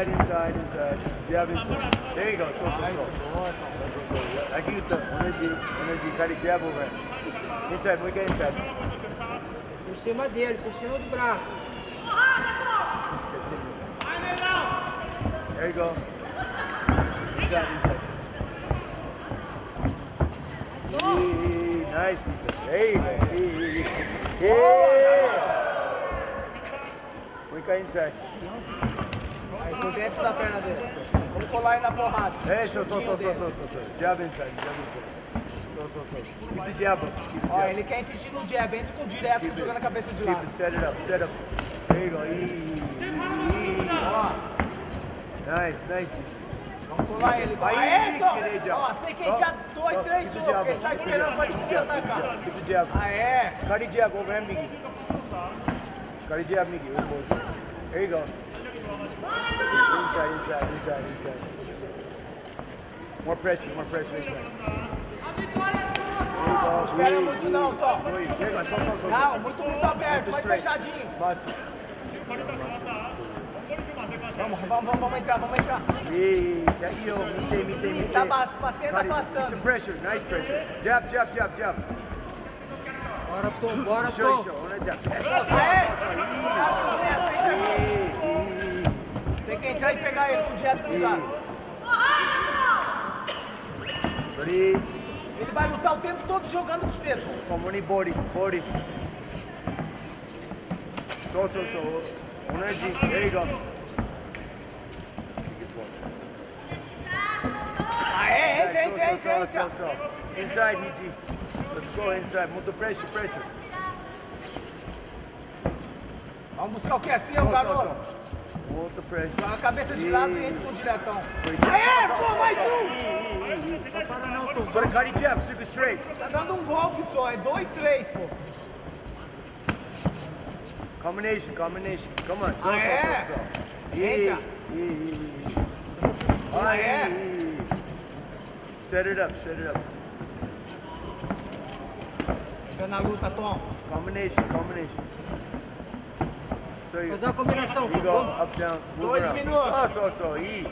Inside, inside, inside. Jab inside. There you go. So, so, so. Aqui, então. Energy, energy. Cara, jab over. Inside, muito inside. Por cima dele, por cima do braço. Steps in inside. There you go. Inside, inside. Hey, nice defense. There you go. Hey. Muito inside. Tô dentro da perna dele. Vamos colar ele na porrada. So, so, so, so, so, so. Jab inside, jab inside. So, so, so. Keep jab. Keep Ó, ele quer insistir no jab, entra com direto, Keep jogando a cabeça de Keep lado. it, set it up, set up. There you go. Ee. Ó, Nice, nice. vamos colar ele. Aí, Aê, então. Ó, você tem que entrar dois, Ó, três keep socos, jab ele tá keep esperando pra te keep. Keep the jab. Aê. Cut the jab over him, Miggy. Cut the jab, Miggy. With both. There you go. Inside, inside, inside, inside. More pressure, more pressure inside. There you go. Espera muito não, so. Não, muito, muito aberto, mais fechadinho. Vamos, vamos, vamos, entrar, vamos entrar. Ee, that yo, mite, mite, mite. Tá ba- batendo, afastando. Pressure, nice pressure. Jab, jab, jab, jab. Bora, Tom, bora, Show, Tom. show. On a jab. Aê. Ee, e pegar ele direto cruzado. Ready? Ele vai lutar o tempo todo jogando com você, pô. Come on, body, body. So, so, so. Energy. There you go. Aê, entra, entra, So, entra, entra. so. Inside, Niji. Let's go inside. Muito pressure, pressure. Vamos buscar o que é assim, so, garoto. So. Muito pressure. Joga a cabeça de lado e entra com o diretão. Aê, pô, mais um! Só cut the jab, super straight. Tá dando um golpe só, é dois, três, pô. Combination, combination. Come on. Ah, é? so, so. Entra. Ah, é? Set it up, set it up. Você é na luta, Tom. Combination, combination. So you, Fazer uma combinação. you go up, down, move Dois around. minutos. Oh, so, so, E.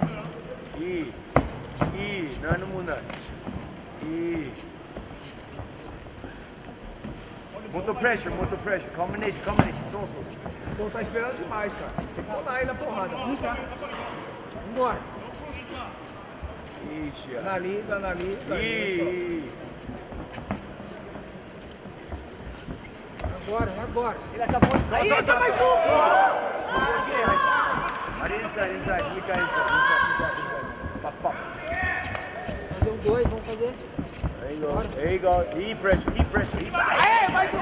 E. E. Nano muna. E. Muito pressure, muito pressure. Combination, combination. So, so. Pô, tá esperando demais, cara. Tem que colar ele na porrada. Vambora. Ixi, ó. Analisa, analisa. isso. E. Agora, agora. Ele acabou de... Aí, entra mais um, inside, inside. Fica pop. Fazer um dois, vamos fazer. There you go. There you go. E pressure, E pressure. E. Aê, mais um!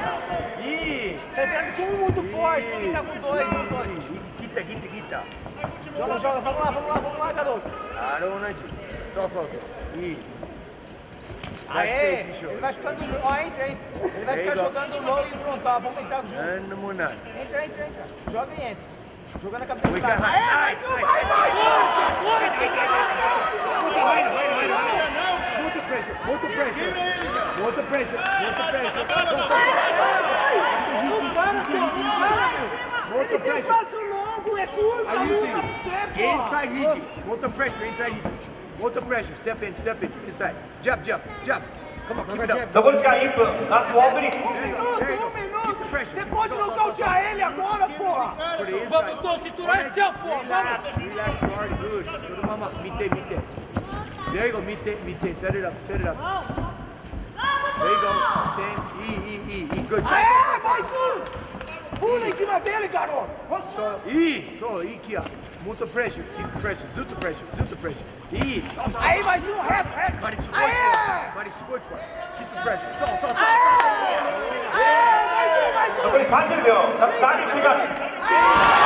E. Tá entrando com um muito forte, que estar com dois. E. Quita, quita, quita. Joga, joga, vamos lá, vamos lá, vamos lá, garoto. Arona de. Só, só. E. Aê, ele vai ficando... Ó, entra, entra. Ele vai ficar jogando low e frontal, vamos entrar junto. Entra, entra, entra. Joga e entra. Jogando a cabeça de lado. high. Aê, mais um, vai, vai! Muito pressure, muito pressure. Muito pressure, muito pressure. Não para, Tom, não para. Muito pressure. Passo longo, é luta sim. pra você, pô. Inside hit. Muito pressure, inside hit. Muito pressure. Step in, step in. Inside. Jump, jump, jump. Come on, keep it up. Douglas Caípa, last 12 minutes. Um minuto, um minuto. Keep the pressure. Você pode nocautear ele agora, porra. The. Vamos, Tom, cinturão é seu, pô. Vamos. Relax, relax, guard, good. Shoulder mama, mite, mite. There you go, mite, mite. Set it up, set it up. There you go. Same. E, E, E, E. Good. Aê, mais um. Pula em cima dele, garoto. So, E. So, E aqui, ó. Musa pressure, keep the pressure, zoot the pressure, zoot the pressure. Eat. Aiba, you have head. But it's good. But it's good. Keep the pressure. So, so, so. Aiba, you, my dude. 우리 반대편, 나 사리 시간.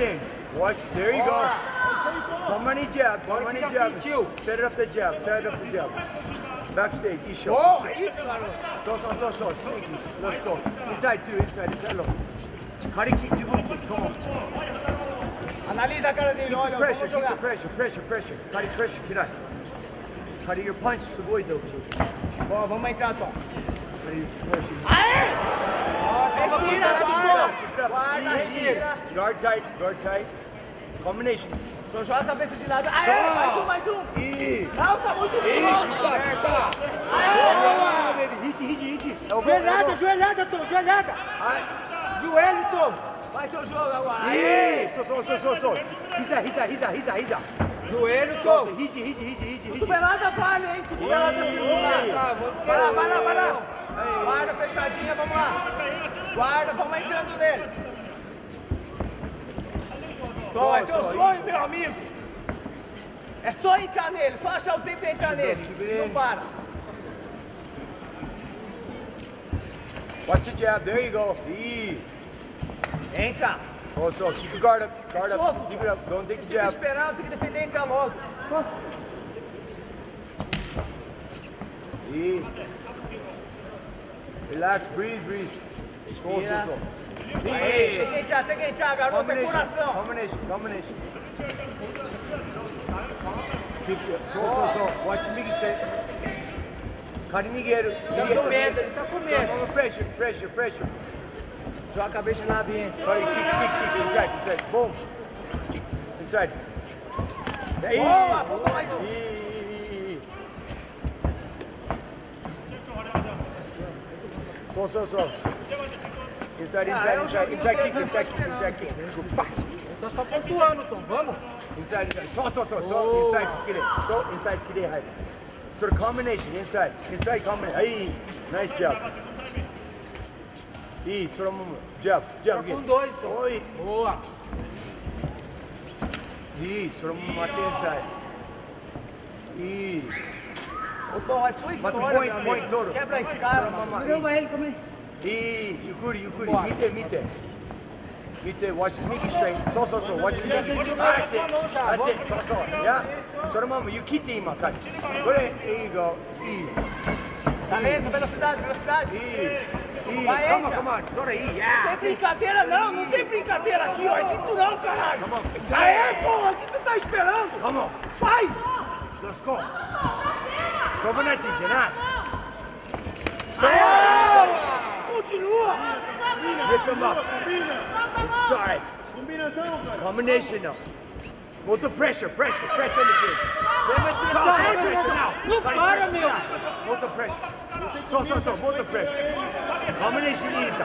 Watch, there you go. Come on and jab, come fica jab. Set it up the jab, set it up the jab. Backstage, Isho. Isso, garoto. So, so, so, so, sneaky. Let's go. Inside two, inside, inside low. Kariki, Jibuki, come on. Cara dele, olha, Pressure, vamos keep the jogar. pressure, pressure, pressure. Kari, pressure, Kirai. Kari, your punch, avoid those two. Bom, vamos entrar, Tom. Kari, pressure. Aê! Respira, Easy. Guard tight, guard tight. Combination. Só joga a cabeça de lado. Aê, mais um, mais um. E. Não, tá muito forte. Ah, baby. Hit, hit, hit. Joelhada, joelhada, Tom, joelhada. Joelho, Tom. Vai seu jogo agora. E. So, so, so, so, so. Hiza, hiza, hiza, hiza, hiza. Joelho, Tom. hit, hit, hit, hit, hit. Cotovelada vale, hein? Cotovelada Vai lá, vai lá, vai lá. Guarda fechadinha, vamos lá. Guarda, vamos entrando nele. Tom, é seu sonho, meu amigo. É só entrar nele, só achar o tempo e entrar nele. Não para. Watch the jab. There you go. E. Entra. Oh, so, keep your guard up. Guard up. Keep it up. Don't take the jab. esperando, tem que defender, entra logo. E. Relax, breathe, breathe. So, so, so. Tem que entrar, tem que entrar, garoto, é Combination, coração. combination, combination. So, so, so. Watch Miki say. Karinigero. Tá com medo, ele tá com medo. Pressure, pressure, pressure. Joga a cabeça na ambiente. Sorry, kick, kick, kick. Inside, inside. Boom. Inside. Boa, faltou mais um. So, so, so. Inside, inside, um inside, inside kick, inside kick, inside kick. Tá só pontuando, Tom. Vamos. Inside, inside. So, so, so, so. Inside, it. So, inside, high. So the combination, inside. Inside combination. Aí. Nice job. Sort of movement. Jab, jab Tá com dois. Oi. Boa. E, sort of movement inside. E. Ô Tom, é sua Mas história, põe, meu põe amigo. touro. Quebra esse cara, mano. Derruba ele, como é? E, Yukuri, Yukuri, mite, mite. Mite, watch his Mickey straight. So, so, so, watch his Mickey. That's it, that's it, so, so, yeah? So, mama, you keep the ima, cut. Go ahead, there you go. E, Beleza, velocidade, velocidade. e, e, Vai, come on, entra. come on, sort of E, Não yeah. tem brincadeira não, não tem brincadeira aqui, ó. É cinturão, caralho. Aê, porra, o que você tá esperando? On, Vai! let's go. Come on, Gennat. Continua! Lift him up. Inside. Combination now. Go to pressure, pressure, pressure in the pressure now. Não para, meu. The pressure. So, so, both the pressure. Combination Ita.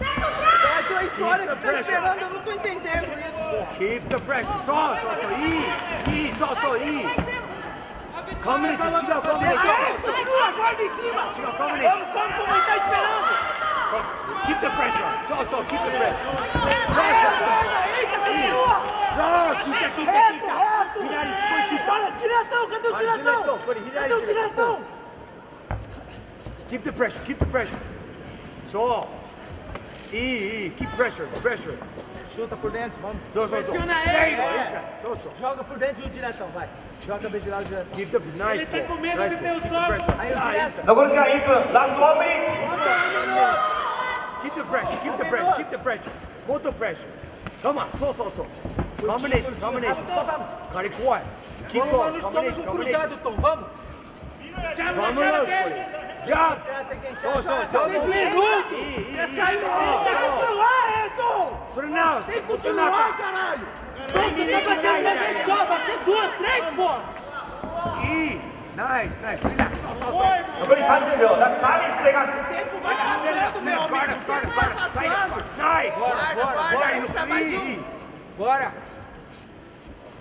A sua história que Keep você the tá esperando, eu não tô entendendo isso. Keep the pressure. So, so, so, E. E, so, so, E. Combination, chica, Aê, combination. continua, guarda em cima! Chica, combination. Vamos, vamos, como ele tá esperando! Keep the pressure. So, so, keep the pressure. Aê, guarda, eita, continua! So, keep it, keep it, Reto, keep it. reto! Hinari, square, keep Olha, it. diretão, cadê o Olha, diretão, diretão? foi, Hinari, Cadê o diretão. diretão? Keep the pressure, keep the pressure. So, E, E, keep pressure, pressure. Chuta por dentro, vamos. Pressiona ele! É. Joga por dentro do diretão, vai. Joga a cabeça de lado diretão. Keep the, nice, ele tá com medo nice, de ter o soco. Aí os direto. Last one minute. Keep the pressure, keep the pressure, keep the pressure. Go pressure. Come on, so, so, so. Combination, combination. Cara, corre. Keep going. Combination, combination. Cruzado, Tom. Vamos. Vamos, Vamos, já Zo, zo, zo. Dit is niet goed! Ze zijn nog niet aan het verlagen, toch! Fernando! Tem que continuar, caralho! Doce, não vai uma vez só, vai duas, três, pô! Ih! Nice, nice. Nobody signs it, though. That's sign is saying... Tempo vai passando, meu amigo. Tempo vai passando. Nice. Bora, bora, bora. Ih, ih. Bora.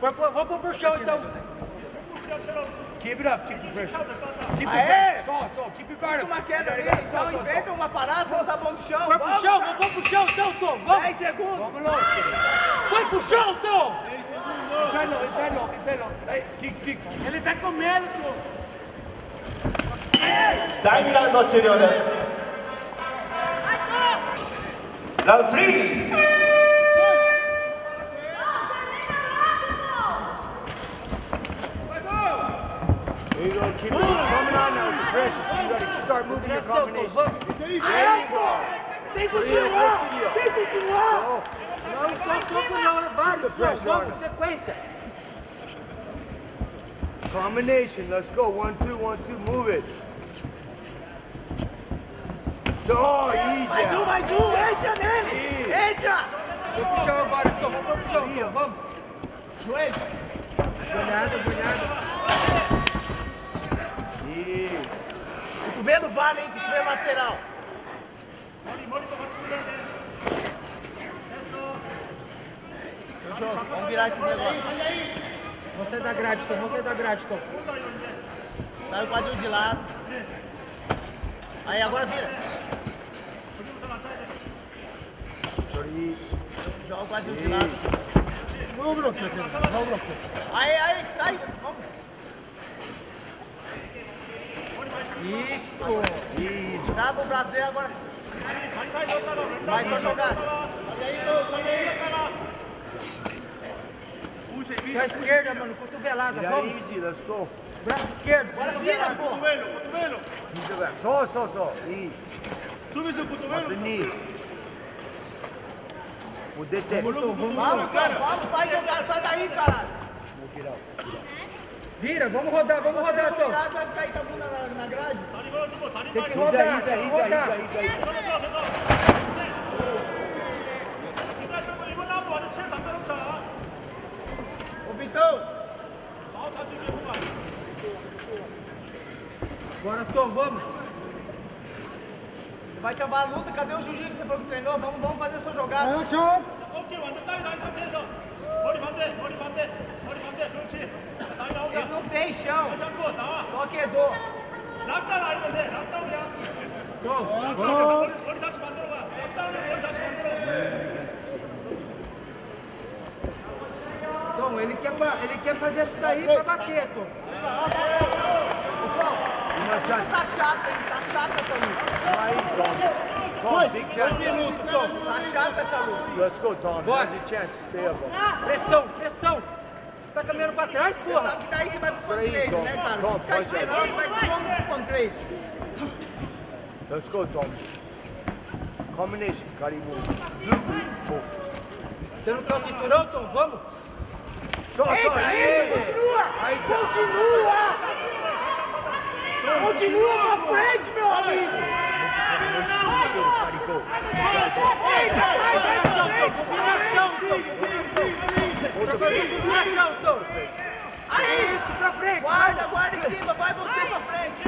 Vamos pro chão, então. Pro chão, Xarope. Keep it up, keep it pressure. Keep it pressure. Só, só, keep it guard up. uma queda ali, então, só inventa uma parada, você não tá bom no chão. Vai pro chão, vamos pro chão então, Tom. Vamos. 10 segundos. Vamos logo. Vai pro chão, Tom. Inside low, inside low, inside low. Aí, kick, kick. Ele tá com medo, Tom. Tá Terminado, senhoras. Round 3. Keep it coming on now with the pressure, so you gotta start moving your Pressão, Tom, combination. vamos. There you go. Tem que continuar! Tem que continuar! Não só soco não, é vários. The pressure Tom, on vamos, him. sequência. Combination, let's go. One, two, one, two, move it. Oh, easy. Mais um, mais um! Entra nele! Entra! Vou puxar agora, Tom, vamos puxar o Tom, vamos. Joelho! Olhada, olhada. Isso. Cotovelo vale, hein? Cotovelo lateral. Jogo, vamos virar esse negócio. Vamos sair da grade, Tom, vamos sair da grade, Tom. Sai o quadril de lado. Aí, agora vira. Joga o quadril de lado. Aí, aí, sai. Vamos. Isso. Easy. Trava o braço dele agora. Vai só jogar. Só a esquerda, mano, cotovelada, vamos. let's go. Braço esquerdo, Agora vira, pô. Cotovelo, cotovelo. Keep it back. So, so, so. Easy. Sube seu cotovelo. Coloca o cotovelo Vamos, na cara. vamos, vai jogar. Sai daí, caralho. Vira, vamos rodar, vamos rodar, Tom. Vai ficar aí tá com a bunda na, na grade. Tem que rodar, tem que rodar. Ô, Vitão. Bora, Tom, vamos. Vai acabar a luta, cadê o Juju que você falou que treinou? Vamos, vamos fazer a sua jogada. Ok, o tá ligado, tá ele não tem chão. Toquedor. Gol. Tom, ele quer, ele quer fazer isso daí pra bater, Tom. Tom, tá chato, ele Tá chato, Tom. Aí, Tom. Tom, big Um chance. minuto, Tom. Tá chata essa luta. Let's go, Tom. Bora. There's a chance to stay up. Pressão, pressão. Tá caminhando pra trás, porra. Sabe que daí você vai pro Tom. né, cara? Tom, ficar esperando, vai todo esse pancreas. Let's go, Tom. Combination. Zuku, move. Você não quer o cinturão, Tom? Vamos? So, Entra, entra, yeah. continua! Aí. Continua! Continua pra frente, meu amigo! Kari, go. Entra, vai, vai pra frente! Combinação, Tom. Pra fazer combinação, Tom. Aí! Isso, pra frente. Guarda, guarda em cima, vai você pra frente!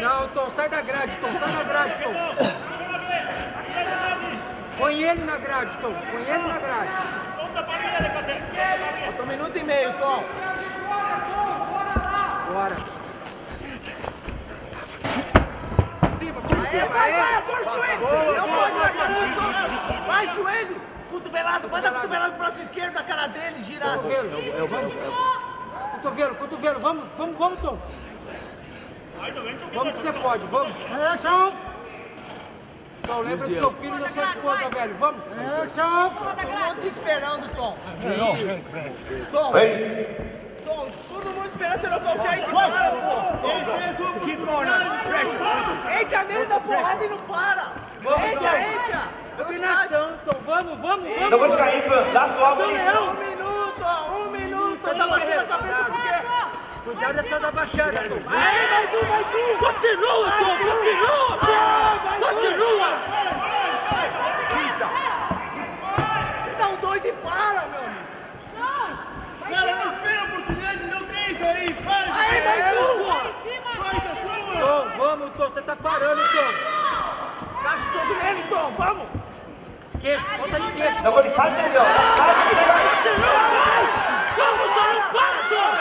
Não, Tom, sai da grade, Tom. Sai da grade, Tom. Põe ele na grade, Tom. Põe ele na grade. Falta um minuto e meio, Tom. Bora. Por vai, vai, agora joelho! Não pode jogar, Vai, joelho! Cotovelado, manda cotovelado pro braço esquerdo da cara dele, girado. Cotovelo. Vamos. Cotovelo, cotovelo. Vamos, vamos, vamos, Tom. Vamos que você pode, vamos. Tom, lembra do seu filho e da sua esposa, velho. Vamos. Todo mundo te esperando, Tom. Tom, Tom, todo mundo esperando você não nocautear esse cara, pô. Keep going on. Entra nele na porrada e não para. Vamos, Entra, Tom. entra. Combinação, Tom. Vamos, vamos, Não vamos. vou ficar aí, last one. Um minuto, um minuto. Tá baixando a cabeça? Cuidado dessas abaixadas, Tom. Aí, mais um, mais um. Continua, Tom. Continua, pô. Continua. Você dá um dois e para, meu amigo. Cara, não espera a oportunidade, não tem isso aí, faz! Aí, mais uma! Faz a sua! Tom, vamos, Tom, você tá parando, Tom! Caixa o jogo nele, Tom, vamos! Esquece, volta de esquerda! Não, ele sai dele, ó! Sai dele! Vamos, para, Tom!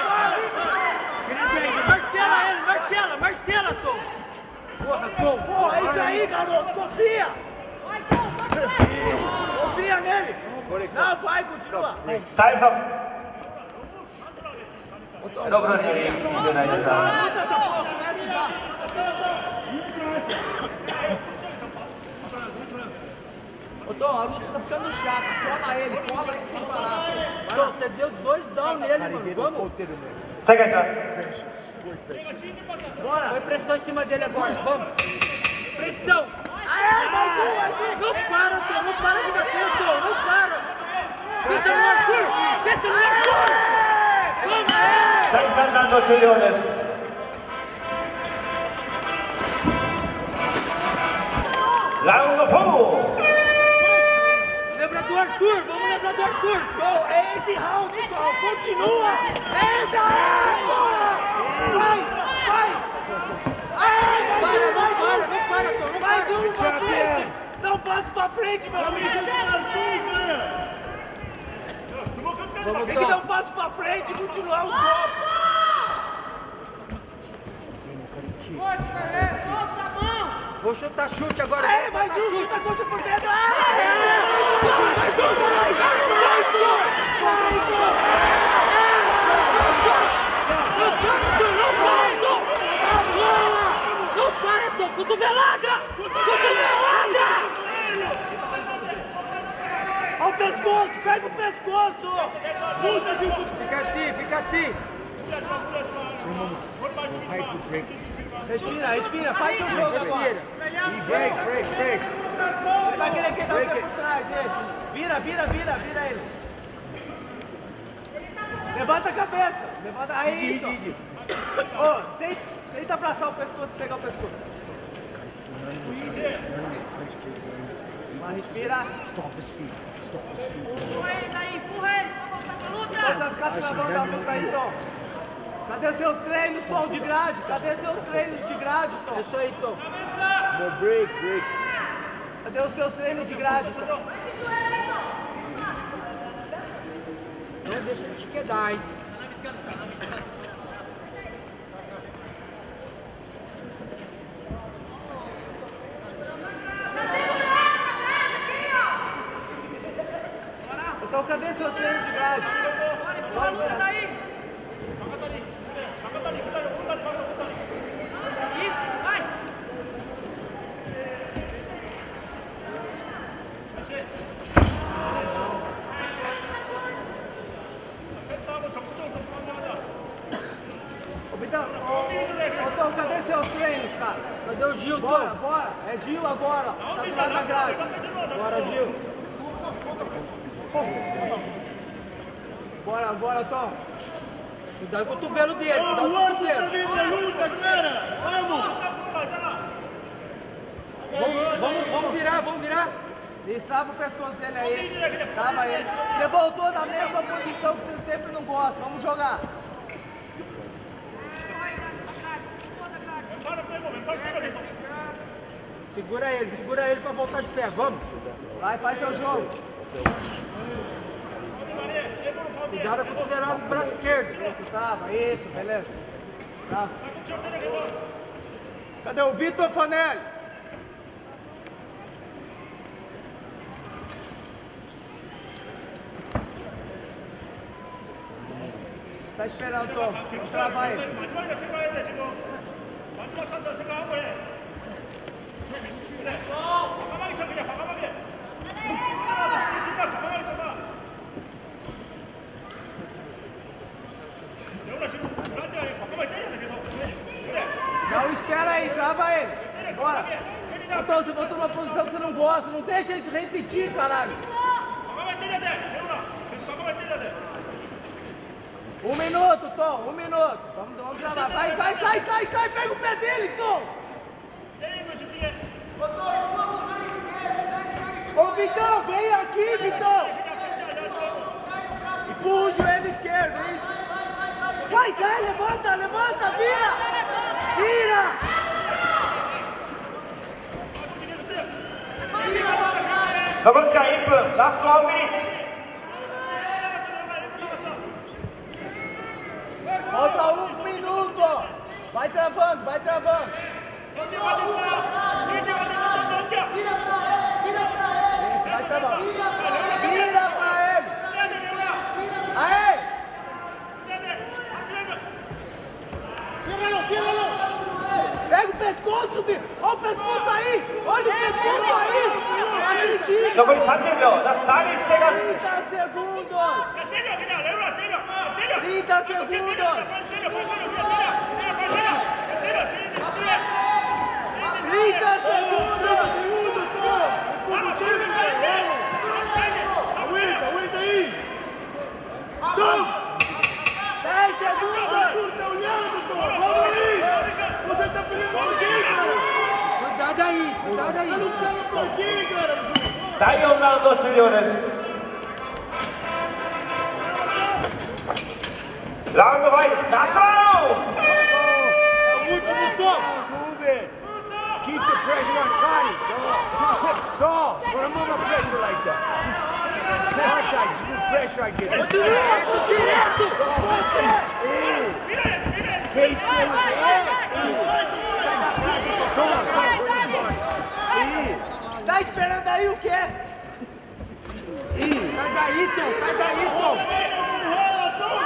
Ele, Marcela Marcela Tom! Porra, Tom! Porra, é isso aí, garoto, confia! Vai, Tom! Confia nele! Não, vai, continua! Time's up! Luta essa porra, começa já. Ô a luta tá ficando chata. Cola ele, ele sem parar. Você deu dois down nele, mano. Vamos. Second shot. Bora. Põe pressão em cima dele agora. Vamos. Pressão. Aê, mais um, mais um. Não para. Não para de bater. Não para. Pensa no Arthur. Pensa no Arthur. Vamos. 第3ラウンド終了です。ラウンド4。 Lembra do Arthur. Vamos lembrar do Arthur. Tom, é esse round, Tom. Continua. Eita! Vai, vai. Aê, Para, mais um, não mais para. um. Não para, Tom. Não Mais para. um pra frente. Dá um passo pra frente, meu amigo. Vamos, Tem que dar um passo pra frente e continuar o jogo. Força, é, força a. Vou chutar chute agora. É, mais um, chuta chute por dentro. É, é, mais um, mais um, mais um, mais um. Não para, Tom, cotovelada! Cotovelada! Pescoço, pega o pescoço. Fica assim, fica assim. Respira, respira, faz teu jogo agora. Respira. Break, break, break. Vai querer que dá o pé por trás, ele. Vira, vira, vira, vira ele. Levanta a cabeça. Levanta, aí isso. Ô, tenta, tenta abraçar o pescoço e pegar o pescoço. Vai, respira. Stop his feet. Stop his feet. Empurra ele daí, empurra ele pra voltar pra luta. Você vai ficar travando a luta aí, Tom. Cadê seus treinos, Tom, de grade? Cadê seus treinos de grade, Tom? Isso aí, Tom. No break, break. Cadê os seus treinos de grade, Tom? Não deixa ele te quedar, hein? Então, ô, ô, cadê seus treinos, cara? Cadê o Gil? Bora, bora. É Gil agora. Aonde tá na grade. Bora, Gil. Bora, bora, Tom. Cuidado com o tubelo dele. Cuidado com o cotovelo. Vamos! Vamos, vamos, vamos virar, vamos virar. E trava o pescoço dele aí. Trava ele. Você voltou da mesma posição que você sempre não gosta. Vamos jogar. Segura ele, segura ele pra voltar de pé, vamos. Vai, faz seu jogo. Cuidado com o lateral do braço esquerdo. Isso, tava, isso, beleza. Tá. Cadê o Vitor Fanelli? Tá esperando, Tom. Travar ele você botou uma posição que você não gosta. Não deixa isso repetir, caralho. Um minuto, Tom, um minuto. Vamos, vamos lá. Vai, vai, sai, sai, sai. Pega o pé dele, Tom. Ô Vitão, vem aqui, Vitão! Empurra o joelho esquerdo, é isso! Vai, sai, levanta, levanta, vira! Vira! Dobro ska Imp, last 12 minutes. Falta um minuto. Vai travando, vai travando. Vamos. Vira pra ele. Aê! Pega o pescoço, filho! Olha o pescoço aí! Olha o pescoço aí! Acredita! 저걸 산재며, 나 살이 세가. 30 segundos! 30 segundos! 30 segundos! 第4ラウンド終了ですラウンド5ラストラウンド Keep the pressure on Connie. Saul, put him under pressure like that. Contact, you put pressure on him. Cage still. Saul, Tá esperando aí o quê? Sai daí, Tom, sai daí, Tom! Rola, Tom!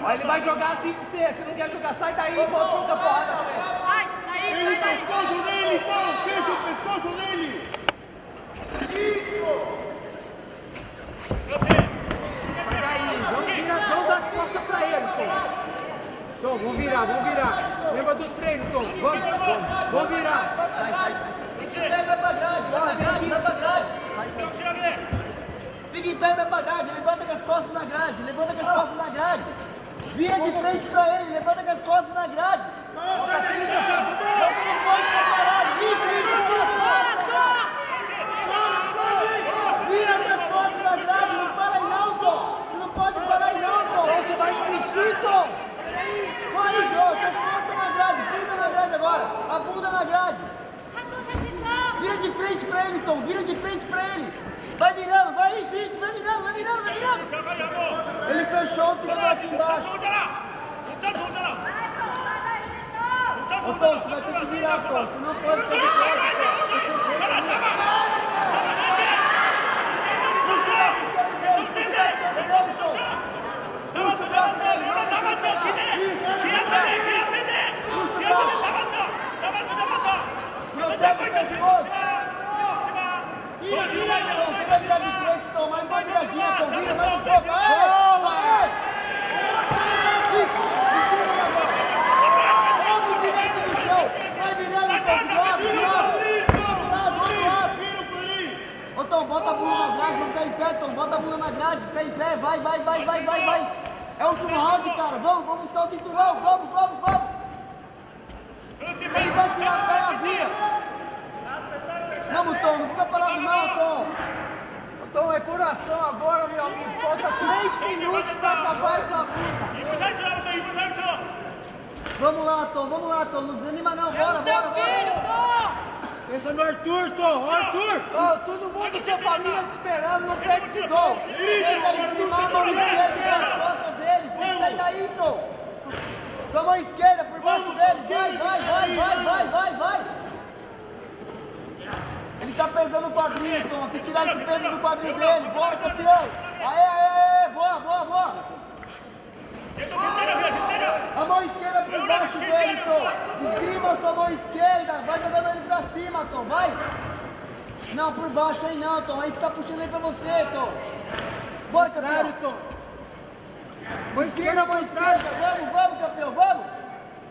Sai! Ele vai jogar assim com você, você não quer jogar, sai daí, Tom! Sai, sai, sai daí! Fecha o pescoço dele, Tom, fecha o pescoço dele! Tom. Tom, virar, vamos virar. Lembra dos treinos, Tom. Vamos, vamos. Vão virar. Sai, sai. Vai pra grade, vai pra grade, vai pra grade. Fica em pé, vai pra grade. Levanta com as costas na grade. Levanta com as costas na grade. Via de frente pra ele. Levanta com as costas na grade. Nossa, não pode separar. Ele fechou o lá embaixo. baixo. Tom, você vai ter que virar, Tom. Você não pode fazer Puxa, puxa, puxa. Você vai virar de frente, então, mais uma viradinha, combina, mais um pouco. Isso, segura Vai, bola. Vamos direito no chão. Vai virando um pouco, do lado, do lado. Do lado, do lado. Ô, Tom, bota a bunda na grade, vamos ficar em pé, Tom. Bota a bunda na grade, fica em pé. Vai, vai, vai, vai, vai, vai. É o último round, cara. Vamos, vamos buscar o cinturão. Vamos, vamos, vamos. Ele vai tirar a perna, Vamos, Tom, não fica parado não, Tom. Tom, é coração agora, meu amigo. Falta três minutos para acabar essa luta. Vamos lá, Tom, vamos lá, Tom. Não desanima não, bora, bora, bora. filho, Tom! Pensa no é Arthur, Tom. Arthur! Oh, todo mundo tinha família te esperando, não perde esse dom. Tenta eliminar a mão esquerda pelas costas deles. Tem que sair daí, Tom. Sua mão esquerda por baixo dele. Vai, vai, vai, vai, vai, vai, vai. Ele tá pesando o quadril, Tom. Se tirar esse peso do quadril dele, bora, campeão! Aê, aê, aê, boa, boa, boa! A mão esquerda por baixo dele, Tom. Cima, sua mão esquerda. Vai jogando ele pra cima, Tom. Vai. Não, por baixo aí não, Tom. Aí você tá puxando aí pra você, Tom. Bora, campeão. Tom. Mão esquerda, mão esquerda. Vamos, vamos, campeão, vamos.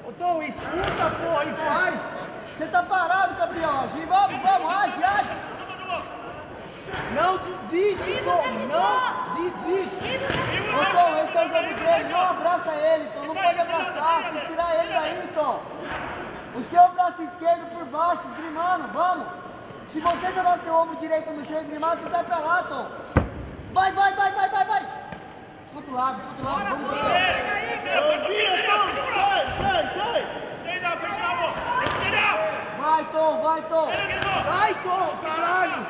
Ô, Tom, escuta, porra, e faz. Você tá parado, Gabriel. Vamos, vamos, age, age. Não desiste, Tom. Não desiste. Ô, Tom, esse é o jogo dele. Não abraça ele, Tom. Não pode abraçar. Se tirar ele daí, Tom. O seu braço esquerdo por baixo, esgrimando. Vamos. Se você jogar seu ombro direito no chão e esgrimar, você sai pra lá, Tom. Vai, vai, vai, vai, vai, vai. Pro outro lado, pro outro lado. Bora, vamos, Tom. Pega aí, meu. Sai, sai, sai. Vai, Tom, vai, Tom! Vai, Tom, caralho!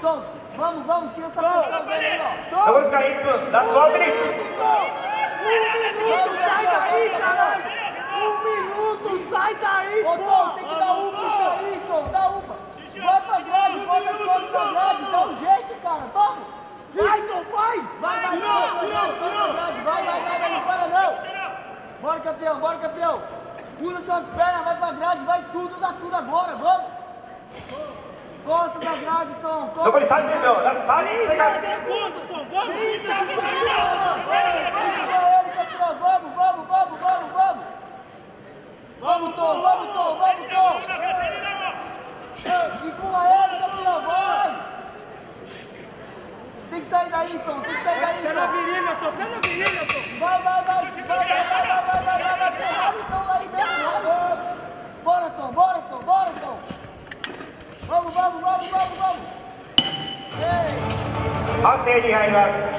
Tom, vamos, vamos, tira essa porra dele, ó! Tom! Agora os caras, dá só, Benítez! Um minuto, sai daí, caralho! Um minuto, sai daí, Tom! Ô, Tom, tem que dar uma isso aí, Tom, dá uma! Bota grave, bota as costas grave, dá um jeito, cara, vamos! Vai, Tom, vai! Vai, vai, vai, vai, vai, vai, vai, vai, não para não! vai, campeão, vai, campeão! Usa suas pernas, vai pra grade, vai tudo, usa tudo agora, vamos! Costa da grade, Tom! Costa. Добрый день, meu! Nas salas, segundos, Tom! Vamos! Vamos, vamos, vamos, vamos, vamos! Vamos, Tom! Vamos, Tom! Vamos, Tom! Empurra ele, campeão! vamos, tem que sair daí, Tom. Tem que sair daí, Tom. Pela virilha, Tom. Virilha, Tom. Vai, vai, vai. Vai, vai, vai, vai, vai, vai, vai, vai. Bora, Tom. Bora, Tom. Bora, Tom. Vamos, vamos, vamos, vamos, vamos. Ei. Até de.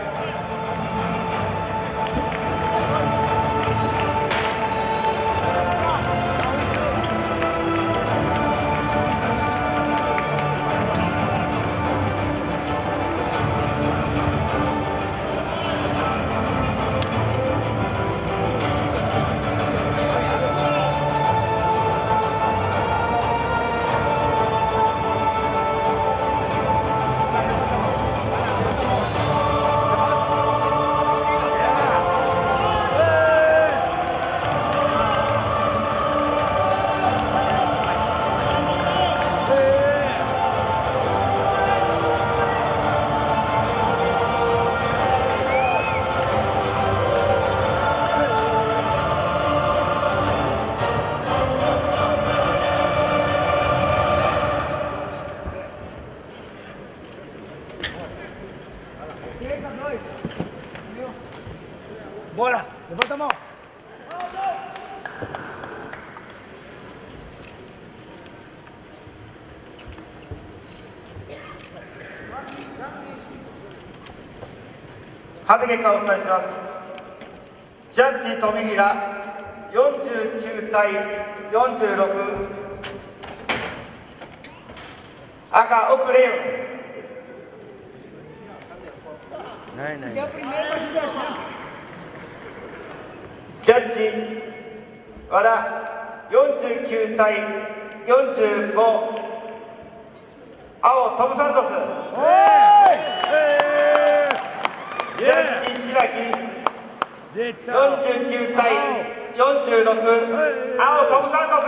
判定結果をお伝えします」「ジャッジ富平49対46」赤奥レオン。Não, não. ジャッジ和田49対45青トム・サントスジャ白木49対46青トム・サントス。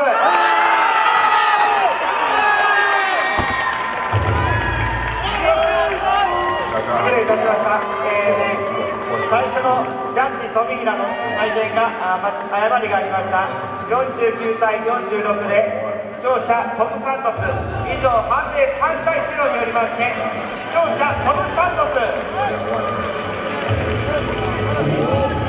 失礼いたしました、えー最初のジャッジ富平の採点があ誤りがありました。49対46で勝者トム・サントス。以上判定3対0によりまして勝者トム・サントス。